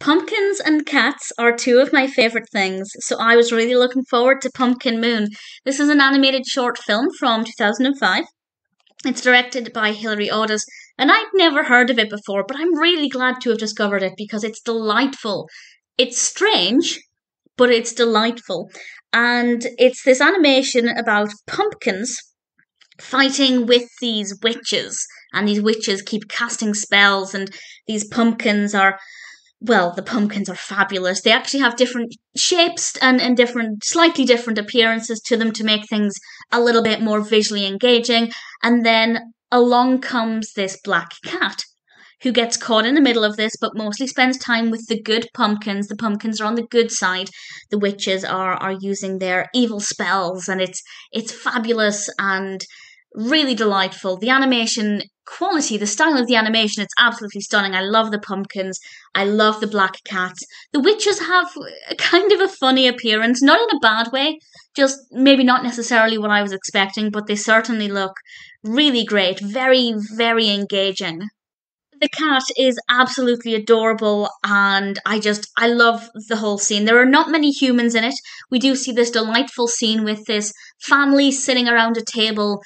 Pumpkins and cats are two of my favorite things, so I was really looking forward to Pumpkin Moon. This is an animated short film from 2005. It's directed by Hilary Audus, and I'd never heard of it before, but I'm really glad to have discovered it because it's delightful. It's strange, but it's delightful. And it's this animation about pumpkins fighting with these witches, and these witches keep casting spells, and these pumpkins are well, the pumpkins are fabulous. They actually have different shapes and, and different, slightly different appearances to them to make things a little bit more visually engaging. And then along comes this black cat who gets caught in the middle of this, but mostly spends time with the good pumpkins. The pumpkins are on the good side. The witches are are using their evil spells, and it's it's fabulous and really delightful. The animation quality, the style of the animation, it's absolutely stunning. I love the pumpkins. I love the black cat. The witches have a kind of a funny appearance, not in a bad way, just maybe not necessarily what I was expecting, but they certainly look really great, very, very engaging. The cat is absolutely adorable, and I just, I love the whole scene. There are not many humans in it. We do see this delightful scene with this family sitting around a table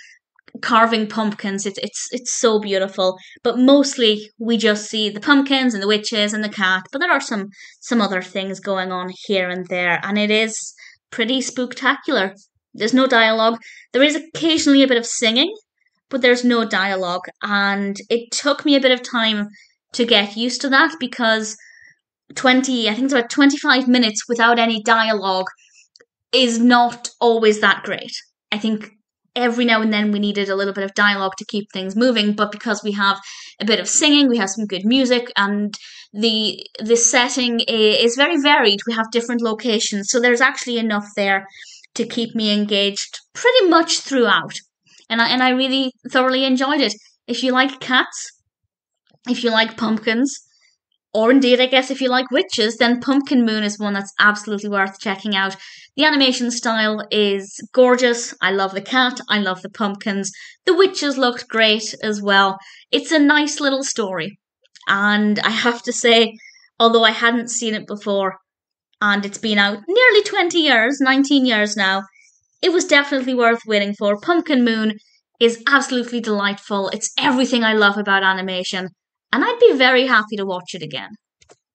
carving pumpkins. It's it's it's so beautiful. But mostly we just see the pumpkins and the witches and the cat. But there are some some other things going on here and there, and it is pretty spectacular. There's no dialogue. There is occasionally a bit of singing, but there's no dialogue, and it took me a bit of time to get used to that because 20 i think it's about 25 minutes without any dialogue is not always that great i think every now and then we needed a little bit of dialogue to keep things moving but because we have a bit of singing we have some good music and the the setting is very varied. We have different locations so there's actually enough there to keep me engaged pretty much throughout. And I, and I really thoroughly enjoyed it. If you like cats if you like pumpkins or indeed, I guess if you like witches, then Pumpkin Moon is one that's absolutely worth checking out. The animation style is gorgeous. I love the cat. I love the pumpkins. The witches looked great as well. It's a nice little story. And I have to say, although I hadn't seen it before, and it's been out nearly 20 years, 19 years now, it was definitely worth waiting for. Pumpkin Moon is absolutely delightful. It's everything I love about animation and I'd be very happy to watch it again.